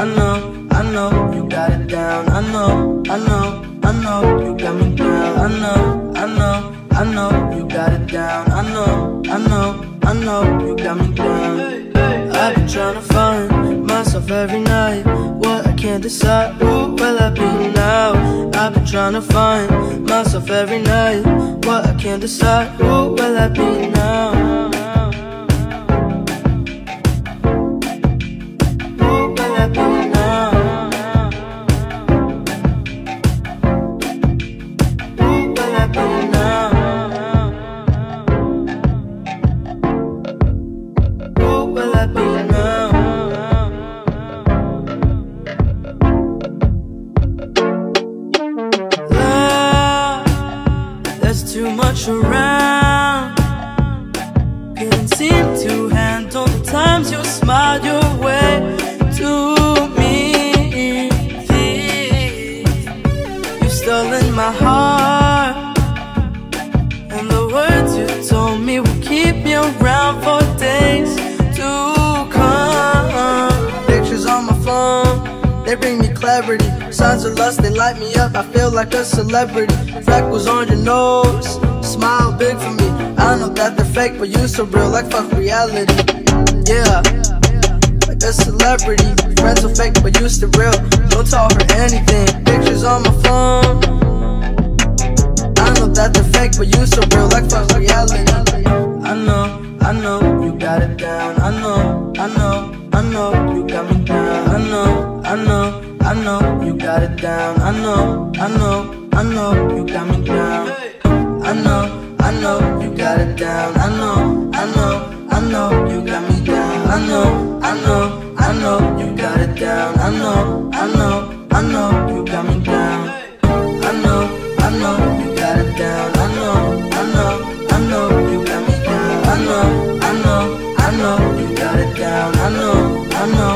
I know, I know you got it down. I know, I know, I know you got me down. I know, I know, I know you got it down. I know, I know, I know you got me down. I've been trying to find myself every night. What I can't decide, who will I be now? I've been trying to find myself every night. What I can't decide, who will I be now? Will I be now? Love, there's too much around. Couldn't seem to handle the times you smiled your way to me. You've stolen my heart, they bring me clarity. Signs of lust, they light me up. I feel like a celebrity. Freckles on your nose, smile big for me. I know that they're fake, but you so real, like fuck reality. Yeah, like a celebrity. Friends are fake, but you still real. Don't tell her anything. Pictures on my phone. I know that they're fake, but you so real, like fuck reality. I know, I know you got it down. I know, I know, I know you got me down. I know, I know you got it down. I know, I know, I know you got me down. I know, I know you got it down. I know, I know, I know you got me down. I know, I know, I know you got it down. I know, I know, I know you got me down. I know, I know you got it down. I know, I know, I know you got me down. I know, I know, I know you got it down. I know, I know.